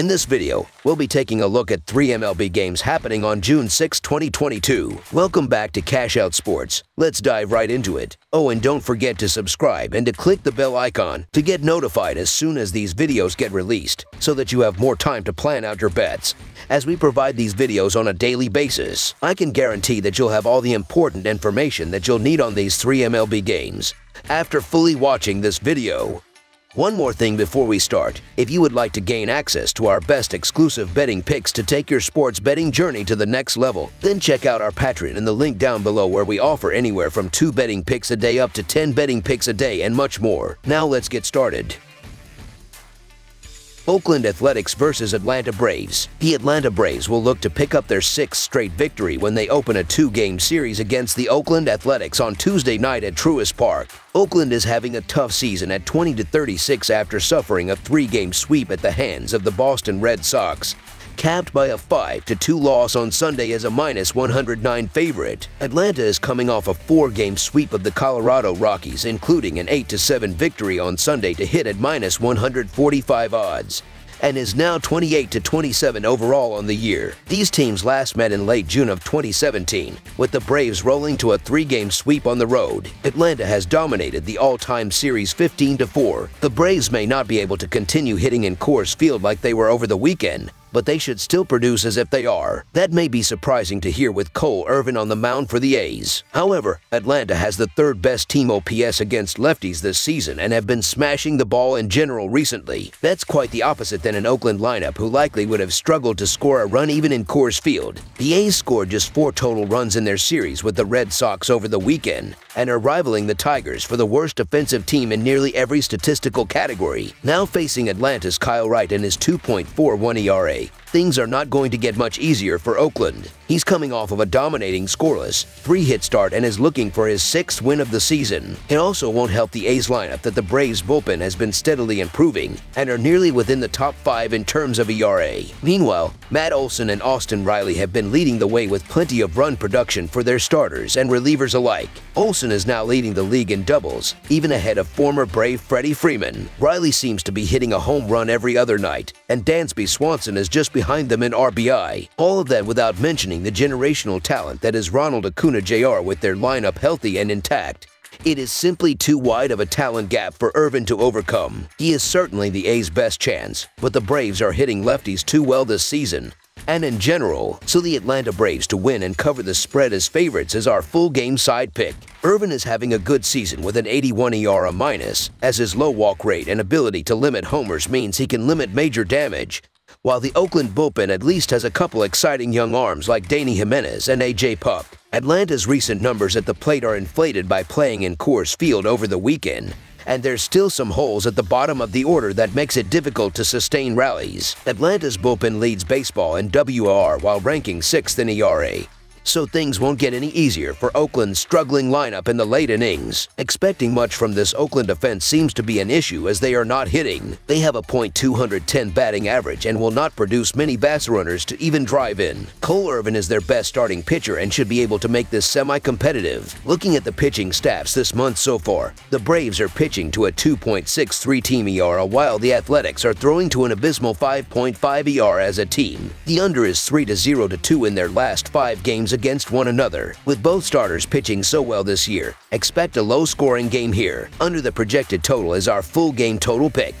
In this video, we'll be taking a look at three MLB games happening on June 6, 2022. Welcome back to Cash Out Sports. Let's dive right into it. Oh, and don't forget to subscribe and to click the bell icon to get notified as soon as these videos get released so that you have more time to plan out your bets. As we provide these videos on a daily basis, I can guarantee that you'll have all the important information that you'll need on these three MLB games. After fully watching this video, one more thing before we start. If you would like to gain access to our best exclusive betting picks to take your sports betting journey to the next level, then check out our Patreon in the link down below where we offer anywhere from 2 betting picks a day up to 10 betting picks a day and much more. Now let's get started. Oakland Athletics versus Atlanta Braves. The Atlanta Braves will look to pick up their sixth straight victory when they open a two-game series against the Oakland Athletics on Tuesday night at Truist Park. Oakland is having a tough season at 20-36 after suffering a three-game sweep at the hands of the Boston Red Sox capped by a 5-2 loss on Sunday as a minus 109 favorite. Atlanta is coming off a four-game sweep of the Colorado Rockies, including an 8-7 victory on Sunday to hit at minus 145 odds and is now 28 to 27 overall on the year. These teams last met in late June of 2017, with the Braves rolling to a three-game sweep on the road. Atlanta has dominated the all-time series 15 to 4. The Braves may not be able to continue hitting in Coors Field like they were over the weekend, but they should still produce as if they are. That may be surprising to hear with Cole Irvin on the mound for the A's. However, Atlanta has the third best team OPS against lefties this season and have been smashing the ball in general recently. That's quite the opposite than an Oakland lineup who likely would have struggled to score a run even in Coors Field. The A's scored just four total runs in their series with the Red Sox over the weekend and are rivaling the Tigers for the worst offensive team in nearly every statistical category. Now facing Atlanta's Kyle Wright and his 2.41 ERA, things are not going to get much easier for Oakland. He's coming off of a dominating scoreless, three-hit start and is looking for his sixth win of the season. It also won't help the A's lineup that the Braves bullpen has been steadily improving and are nearly within the top five in terms of ERA. Meanwhile, Matt Olson and Austin Riley have been leading the way with plenty of run production for their starters and relievers alike. Olson is now leading the league in doubles, even ahead of former Brave Freddie Freeman. Riley seems to be hitting a home run every other night, and Dansby Swanson is just behind them in RBI. All of that without mentioning the generational talent that is Ronald Acuna Jr. with their lineup healthy and intact. It is simply too wide of a talent gap for Irvin to overcome. He is certainly the A's best chance, but the Braves are hitting lefties too well this season. And in general, so the Atlanta Braves to win and cover the spread as favorites is our full game side pick. Irvin is having a good season with an 81 ERA minus, as his low walk rate and ability to limit homers means he can limit major damage while the Oakland bullpen at least has a couple exciting young arms like Dany Jimenez and A.J. Puk. Atlanta's recent numbers at the plate are inflated by playing in Coors Field over the weekend, and there's still some holes at the bottom of the order that makes it difficult to sustain rallies. Atlanta's bullpen leads baseball in WR while ranking 6th in ERA, so things won't get any easier for Oakland's struggling lineup in the late innings. Expecting much from this Oakland defense seems to be an issue as they are not hitting. They have a .210 batting average and will not produce many base runners to even drive in. Cole Irvin is their best starting pitcher and should be able to make this semi-competitive. Looking at the pitching stats this month so far, the Braves are pitching to a 2.63 team ERA while the Athletics are throwing to an abysmal 5.5 ERA as a team. The under is 3-0 to 2 in their last five games against one another. With both starters pitching so well this year, expect a low-scoring game here. Under the projected total is our full game total pick.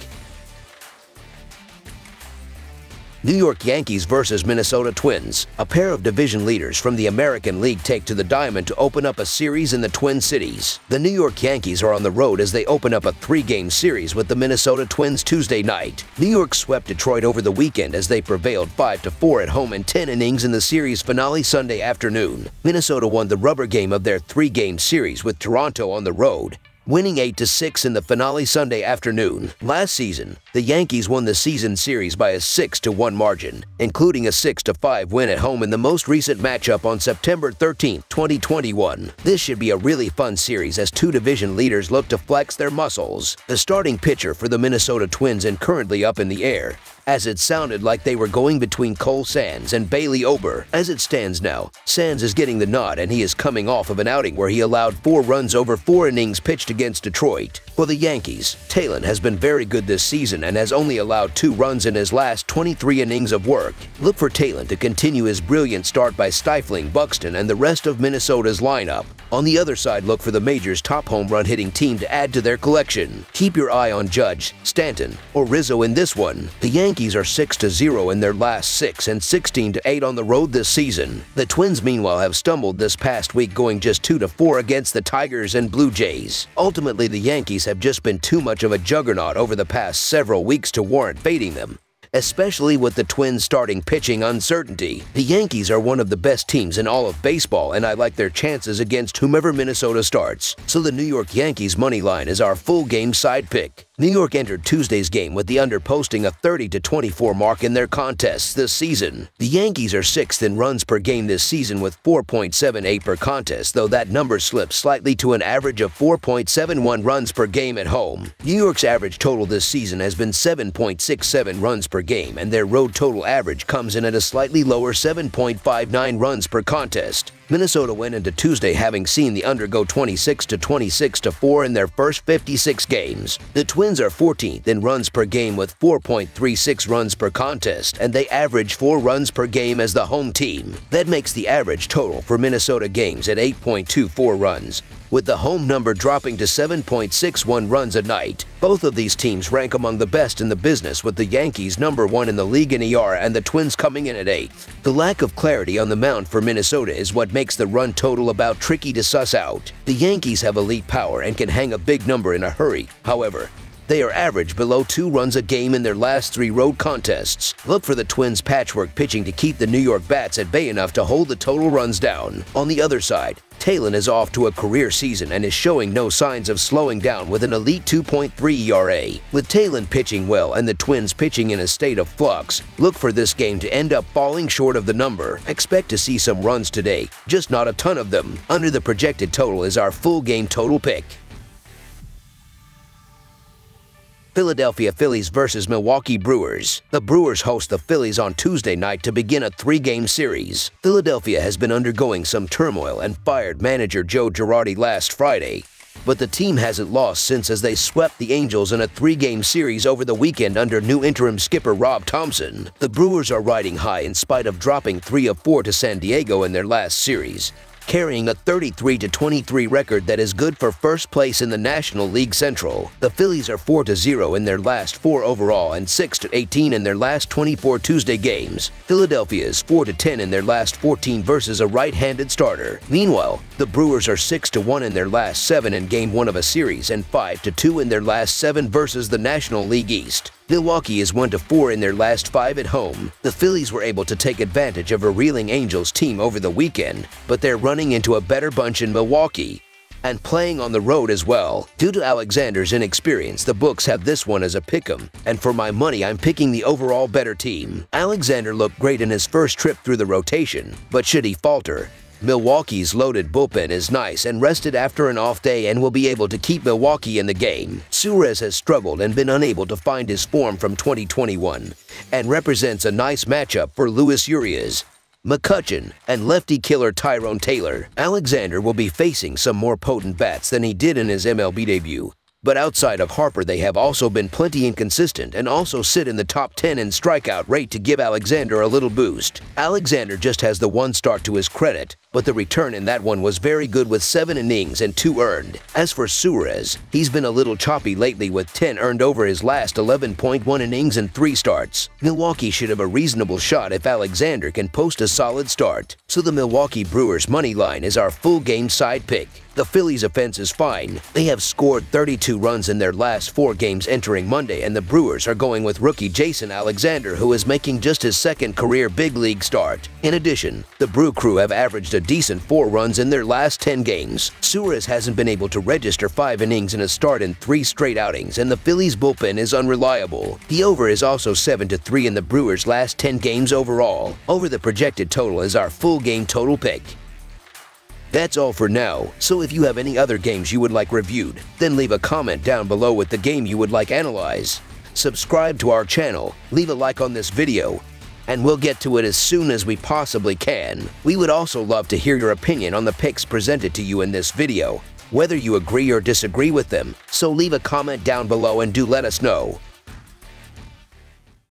New York Yankees versus Minnesota Twins. A pair of division leaders from the American League take to the diamond to open up a series in the Twin Cities. The New York Yankees are on the road as they open up a three-game series with the Minnesota Twins Tuesday night. New York swept Detroit over the weekend as they prevailed 5-4 at home in 10 innings in the series finale Sunday afternoon. Minnesota won the rubber game of their three-game series with Toronto on the road winning 8 to 6 in the finale Sunday afternoon. Last season, the Yankees won the season series by a 6 to 1 margin, including a 6 to 5 win at home in the most recent matchup on September 13, 2021. This should be a really fun series as two division leaders look to flex their muscles. The starting pitcher for the Minnesota Twins and currently up in the air, as it sounded like they were going between Cole Sands and Bailey Ober. As it stands now, Sands is getting the nod and he is coming off of an outing where he allowed four runs over four innings pitched against Detroit. For the Yankees, Taillon has been very good this season and has only allowed two runs in his last 23 innings of work. Look for Taillon to continue his brilliant start by stifling Buxton and the rest of Minnesota's lineup. On the other side, look for the Majors' top home run hitting team to add to their collection. Keep your eye on Judge, Stanton, or Rizzo in this one. The Yankees are 6-0 in their last six and 16-8 on the road this season. The Twins, meanwhile, have stumbled this past week going just 2-4 against the Tigers and Blue Jays. Ultimately, the Yankees have just been too much of a juggernaut over the past several weeks to warrant fading them especially with the Twins starting pitching uncertainty. The Yankees are one of the best teams in all of baseball, and I like their chances against whomever Minnesota starts. So the New York Yankees money line is our full game side pick. New York entered Tuesday's game with the under posting a 30-24 mark in their contests this season. The Yankees are sixth in runs per game this season with 4.78 per contest, though that number slips slightly to an average of 4.71 runs per game at home. New York's average total this season has been 7.67 runs per game, and their road total average comes in at a slightly lower 7.59 runs per contest. Minnesota went into Tuesday having seen the under go 26 to 26 to 4 in their first 56 games. The Twins are 14th in runs per game with 4.36 runs per contest, and they average 4 runs per game as the home team. That makes the average total for Minnesota games at 8.24 runs with the home number dropping to 7.61 runs a night. Both of these teams rank among the best in the business with the Yankees number one in the league in ER and the Twins coming in at 8th. The lack of clarity on the mound for Minnesota is what makes the run total about tricky to suss out. The Yankees have elite power and can hang a big number in a hurry. However, they are average below two runs a game in their last three road contests. Look for the Twins' patchwork pitching to keep the New York Bats at bay enough to hold the total runs down. On the other side, Taillon is off to a career season and is showing no signs of slowing down with an elite 2.3 ERA. With Taillon pitching well and the Twins pitching in a state of flux, look for this game to end up falling short of the number. Expect to see some runs today, just not a ton of them. Under the projected total is our full game total pick. Philadelphia Phillies versus Milwaukee Brewers. The Brewers host the Phillies on Tuesday night to begin a three-game series. Philadelphia has been undergoing some turmoil and fired manager Joe Girardi last Friday. But the team hasn't lost since as they swept the Angels in a three-game series over the weekend under new interim skipper Rob Thompson. The Brewers are riding high in spite of dropping 3 of 4 to San Diego in their last series carrying a 33-23 record that is good for first place in the National League Central. The Phillies are 4-0 in their last four overall and 6-18 in their last 24 Tuesday games. Philadelphia is 4-10 in their last 14 versus a right-handed starter. Meanwhile, the Brewers are 6-1 in their last seven in Game 1 of a series and 5-2 in their last seven versus the National League East. Milwaukee is 1 to 4 in their last five at home. The Phillies were able to take advantage of a reeling Angels team over the weekend, but they're running into a better bunch in Milwaukee and playing on the road as well. Due to Alexander's inexperience, the books have this one as a pick'em, and for my money, I'm picking the overall better team. Alexander looked great in his first trip through the rotation, but should he falter, Milwaukee's loaded bullpen is nice and rested after an off day and will be able to keep Milwaukee in the game. Suarez has struggled and been unable to find his form from 2021 and represents a nice matchup for Luis Urias. McCutchen and lefty killer Tyrone Taylor. Alexander will be facing some more potent bats than he did in his MLB debut, but outside of Harper, they have also been plenty inconsistent and also sit in the top 10 in strikeout rate to give Alexander a little boost. Alexander just has the one start to his credit, but the return in that one was very good with 7 innings and 2 earned. As for Suarez, he's been a little choppy lately with 10 earned over his last 11.1 innings and 3 starts. Milwaukee should have a reasonable shot if Alexander can post a solid start, so the Milwaukee Brewers money line is our full game side pick. The Phillies' offense is fine. They have scored 32 runs in their last four games entering Monday, and the Brewers are going with rookie Jason Alexander, who is making just his second career big league start. In addition, the Brew Crew have averaged a decent four runs in their last 10 games. Suarez hasn't been able to register five innings in a start in three straight outings, and the Phillies' bullpen is unreliable. The over is also 7-3 in the Brewers' last 10 games overall. Over the projected total is our full game total pick. That's all for now, so if you have any other games you would like reviewed, then leave a comment down below with the game you would like analyzed. subscribe to our channel, leave a like on this video, and we'll get to it as soon as we possibly can. We would also love to hear your opinion on the picks presented to you in this video, whether you agree or disagree with them, so leave a comment down below and do let us know.